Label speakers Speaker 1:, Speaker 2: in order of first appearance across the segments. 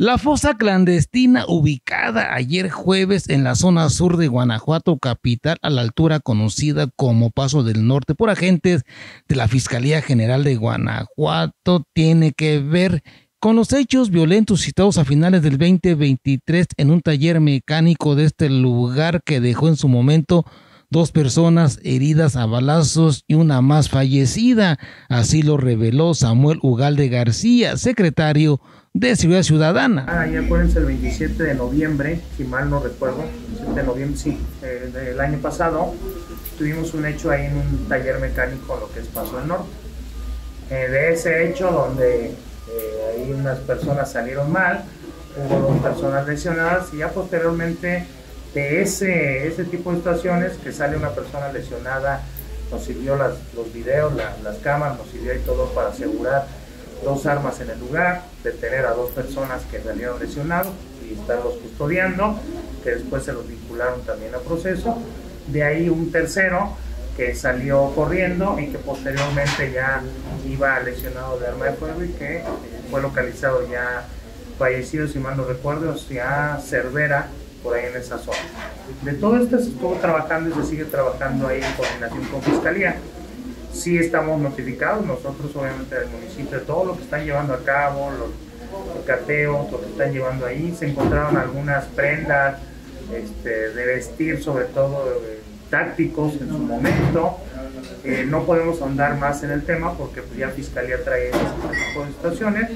Speaker 1: La fosa clandestina ubicada ayer jueves en la zona sur de Guanajuato capital a la altura conocida como Paso del Norte por agentes de la Fiscalía General de Guanajuato tiene que ver con los hechos violentos citados a finales del 2023 en un taller mecánico de este lugar que dejó en su momento dos personas heridas a balazos y una más fallecida. Así lo reveló Samuel Ugalde García, secretario de Seguridad Ciudadana.
Speaker 2: Ah, y acuérdense, el 27 de noviembre, si mal no recuerdo, el 27 de noviembre, sí, eh, del año pasado, tuvimos un hecho ahí en un taller mecánico, lo que es Paso del Norte. Eh, de ese hecho, donde eh, ahí unas personas salieron mal, hubo dos personas lesionadas y ya posteriormente de ese, ese tipo de situaciones que sale una persona lesionada, nos sirvió las, los videos, las cámaras, nos sirvió y todo para asegurar dos armas en el lugar, detener a dos personas que salieron lesionados y estarlos custodiando, que después se los vincularon también al proceso. De ahí un tercero que salió corriendo y que posteriormente ya iba lesionado de arma de fuego y que fue localizado ya fallecido, si mal no recuerdo, hacia Cervera, por ahí en esa zona. De todo esto se estuvo trabajando y se sigue trabajando ahí en coordinación con Fiscalía sí estamos notificados nosotros obviamente del municipio de todo lo que están llevando a cabo, los, cateos, lo que están llevando ahí. Se encontraron algunas prendas este, de vestir, sobre todo eh, tácticos en su momento. Eh, no podemos ahondar más en el tema porque pues, ya Fiscalía trae ese tipo de situaciones.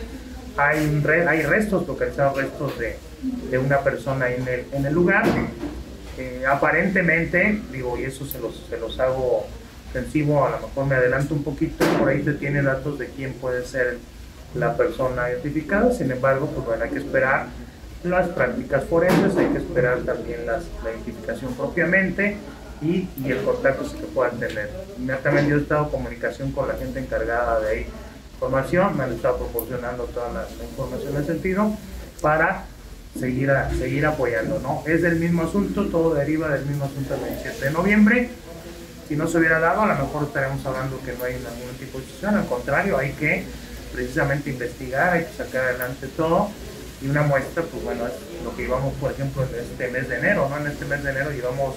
Speaker 2: Hay, hay restos, localizados restos de, de una persona en el, en el lugar. Eh, aparentemente, digo, y eso se los, se los hago extensivo, a lo mejor me adelanto un poquito, por ahí te tiene datos de quién puede ser la persona identificada, sin embargo, pues bueno, hay que esperar las prácticas forenses, hay que esperar también las, la identificación propiamente y, y, el contacto que puedan tener. Inmediatamente yo he estado en comunicación con la gente encargada de ahí, información, me han estado proporcionando toda la, información en sentido para seguir, a, seguir apoyando, ¿no? Es del mismo asunto, todo deriva del mismo asunto del 27 de noviembre, si no se hubiera dado, a lo mejor estaremos hablando que no hay ningún tipo de situación, al contrario, hay que precisamente investigar, hay que sacar adelante todo. Y una muestra, pues bueno, es lo que llevamos, por ejemplo, en este mes de enero, ¿no? En este mes de enero llevamos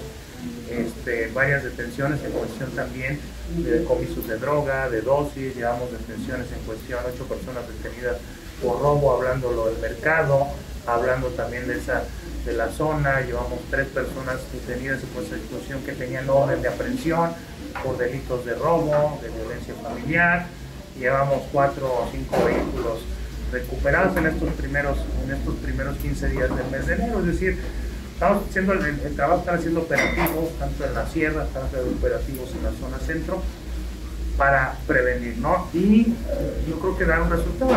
Speaker 2: este, varias detenciones en cuestión también de comisos de droga, de dosis, llevamos detenciones en cuestión, ocho personas detenidas por robo, hablándolo del mercado, hablando también de esa de la zona, llevamos tres personas detenidas por esa situación que tenían orden de aprehensión por delitos de robo, de violencia familiar, llevamos cuatro o cinco vehículos recuperados en estos primeros, en estos primeros 15 días del mes de enero, es decir, estamos haciendo el, trabajo, están haciendo operativos, tanto en la sierra, están haciendo operativos en la zona centro, para prevenir, ¿no? Y yo creo que dar un resultado.